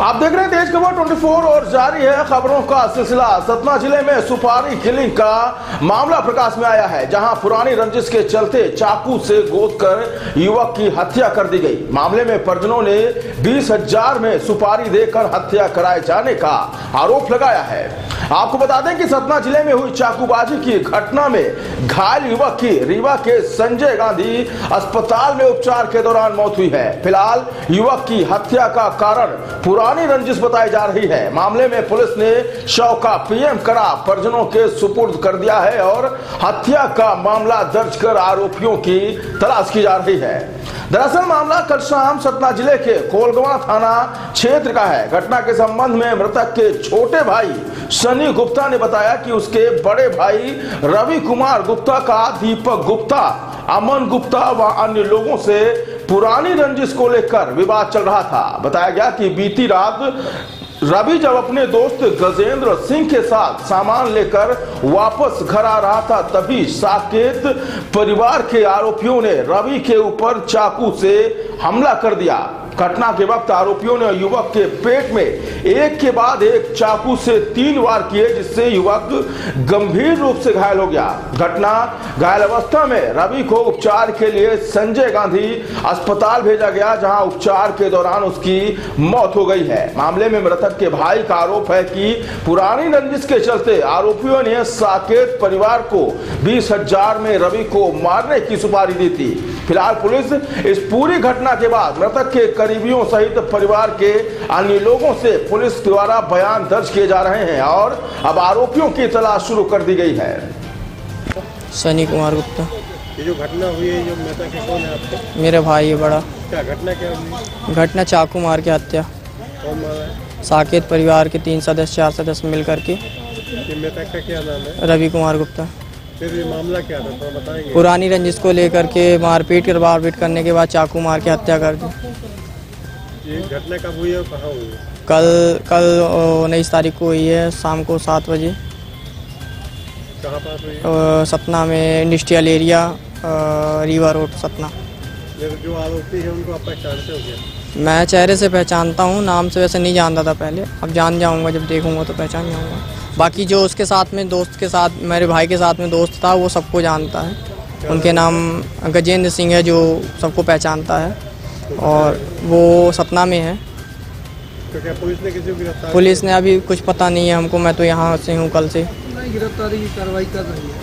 आप देख रहे हैं तेज खबर 24 और जारी है खबरों का सिलसिला। सतना ज़िले में सुपारी किलिंग का मामला प्रकाश में आया है, जहाँ पुरानी रंजिश के चलते चाकू से गोद कर युवक की हत्या कर दी गई। मामले में परिजनों ने बीस हज़ार में सुपारी देकर हत्या कराए जाने का आरोप लगाया है। आपको बता दें कि सतना ज़िले में हुई चाकूबाजी की घटना में घायल युवक की रीवा के संजय गांधी अस्पताल में उपचार के दौरान मौत हुई है। फ़िलहाल युवक की हत्या का कारण पुरानी रंजिश बताई जा रही है। मामले में पुलिस ने शव का पीएम करा, परिजनों के सुपुर्द कर दिया है और हत्या का मामला दर्ज कर आरोपियों की तलाश की जा रही है। दरअसल मामला कल शाम सतना ज़िले के कोलगवा थाना क्षेत्र का है। घटना के संबंध में मृतक के छोटे भाई सनी गुप्ता ने बताया कि उसके बड़े भाई रवि कुमार गुप्ता का दीपक गुप्ता अमन गुप्ता व अन्य लोगों से पुरानी रंजिश को लेकर विवाद चल रहा था। बताया गया कि बीती रात रवि जब अपने दोस्त गजेंद्र सिंह के साथ सामान लेकर वापस घर आ रहा था, तभी साकेत परिवार के आरोपियों ने रवि के ऊपर चाकू से हमला कर दिया। घटना के वक्त आरोपियों ने युवक के पेट में एक के बाद एक चाकू से तीन वार किए, जिससे युवक गंभीर रूप से घायल हो गया। घटना घायल अवस्था में रवि को उपचार के लिए संजय गांधी अस्पताल भेजा गया, जहाँ उपचार के दौरान उसकी मौत हो गई है। मामले में मृतक के भाई का आरोप है कि पुरानी रंजिश के चलते आरोपियों ने साकेत परिवार को बीस हज़ार में रवि को मारने की सुपारी दी थी। फ़िलहाल पुलिस इस पूरी घटना के बाद मृतक के करीबियों सहित परिवार के अन्य लोगों से पुलिस द्वारा बयान दर्ज किए जा रहे हैं और अब आरोपियों की तलाश शुरू कर दी गई है। सनी कुमार गुप्ता। ये जो घटना हुई है जो मृतक है कौन है आपके? मेरे भाई है बड़ा। क्या घटना क्या हुई? घटना चाकू मार के हत्या। कौन मारा है? साकेत परिवार के तीन सदस्य चार सदस्य मिल करके मृतक का क्या नाम है? रवि कुमार गुप्ता। फिर ये मामला क्या था थोड़ा बताएँगे? पुरानी रंजिश को लेकर के मारपीट कर मारपीट करने के बाद चाकू मार के हत्या कर दी। ये घटना कब हुई है और कहाँ हुई? है कल कल उन्नीस तारीख को हुई है शाम को सात बजे। कहाँ पास हुई? है अ, सतना में इंडस्ट्रियल एरिया अ, रीवा रोड सतना। ये जो आरोपी है उनको आप पहचानते हो क्या? मैं चेहरे से पहचानता हूँ नाम से वैसे नहीं जानता था पहले। अब जान जाऊँगा जब देखूँगा तो पहचान जाऊँगा। बाकी जो उसके साथ में दोस्त के साथ मेरे भाई के साथ में दोस्त था वो सबको जानता है। उनके नाम गजेंद्र सिंह है जो सबको पहचानता है। और वो सतना में है। तो क्या पुलिस ने किसी को गिरफ़्तार पुलिस ने अभी कुछ पता नहीं है हमको मैं तो यहाँ से हूँ कल से। गिरफ्तारी की कार्रवाई कर रही है।